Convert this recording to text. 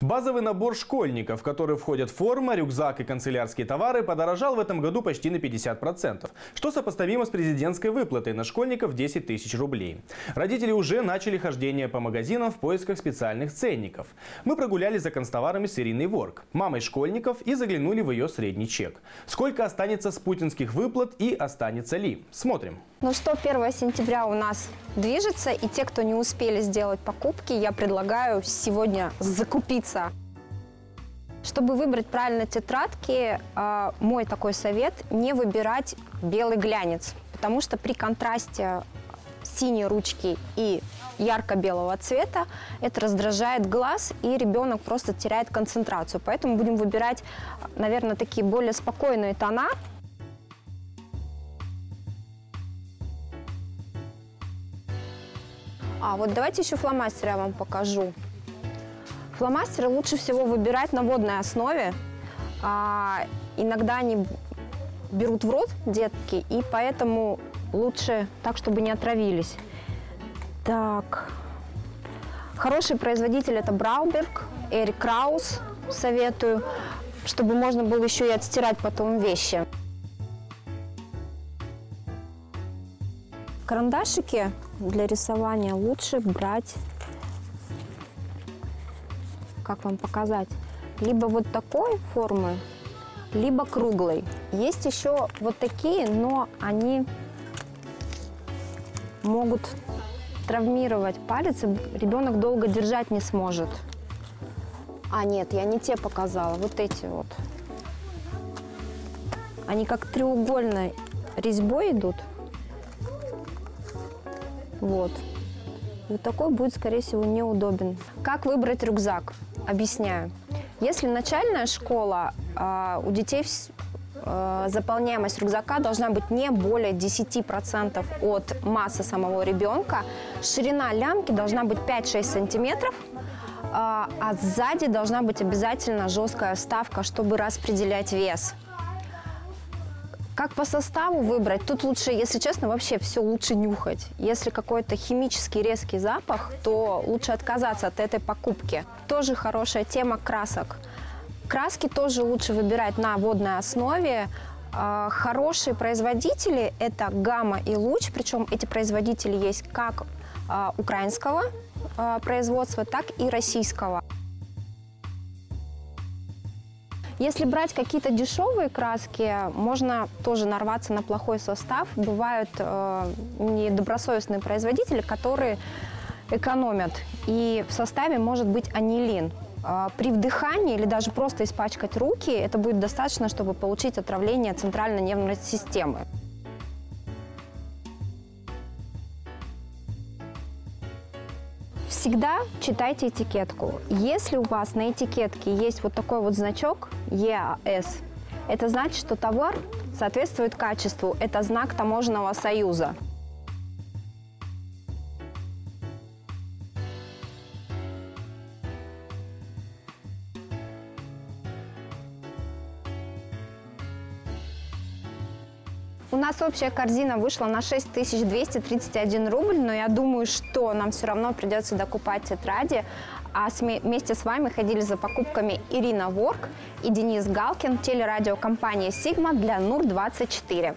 Базовый набор школьников, в который входят форма, рюкзак и канцелярские товары, подорожал в этом году почти на 50%, что сопоставимо с президентской выплатой на школьников 10 тысяч рублей. Родители уже начали хождение по магазинам в поисках специальных ценников. Мы прогулялись за констоварами с Ириной Ворк, мамой школьников, и заглянули в ее средний чек. Сколько останется с путинских выплат и останется ли? Смотрим. Ну что, 1 сентября у нас движется, и те, кто не успели сделать покупки, я предлагаю сегодня закупиться. Чтобы выбрать правильно тетрадки, э, мой такой совет – не выбирать белый глянец, потому что при контрасте синей ручки и ярко-белого цвета это раздражает глаз, и ребенок просто теряет концентрацию. Поэтому будем выбирать, наверное, такие более спокойные тона, А вот давайте еще фломастеры я вам покажу. Фломастеры лучше всего выбирать на водной основе. А, иногда они берут в рот детки, и поэтому лучше так, чтобы не отравились. Так, хороший производитель это Брауберг, Эрик Краус советую, чтобы можно было еще и отстирать потом вещи. Карандашики для рисования лучше брать, как вам показать, либо вот такой формы, либо круглой. Есть еще вот такие, но они могут травмировать палец, и ребенок долго держать не сможет. А, нет, я не те показала, вот эти вот. Они как треугольной резьбой идут. Вот. Вот такой будет, скорее всего, неудобен. Как выбрать рюкзак? Объясняю. Если начальная школа, э, у детей э, заполняемость рюкзака должна быть не более 10% от массы самого ребенка. Ширина лямки должна быть 5-6 сантиметров, э, а сзади должна быть обязательно жесткая вставка, чтобы распределять вес. Как по составу выбрать? Тут лучше, если честно, вообще все лучше нюхать. Если какой-то химический резкий запах, то лучше отказаться от этой покупки. Тоже хорошая тема красок. Краски тоже лучше выбирать на водной основе. А, хорошие производители – это Гамма и Луч, причем эти производители есть как а, украинского а, производства, так и российского. Если брать какие-то дешевые краски, можно тоже нарваться на плохой состав. Бывают э, недобросовестные производители, которые экономят. И в составе может быть анилин. Э, при вдыхании или даже просто испачкать руки, это будет достаточно, чтобы получить отравление центральной нервной системы. Всегда читайте этикетку. Если у вас на этикетке есть вот такой вот значок EAS, это значит, что товар соответствует качеству. Это знак таможенного союза. Нас общая корзина вышла на 6231 рубль, но я думаю, что нам все равно придется докупать тетради. А вместе с вами ходили за покупками Ирина Ворк и Денис Галкин, телерадиокомпания «Сигма» для НУР-24.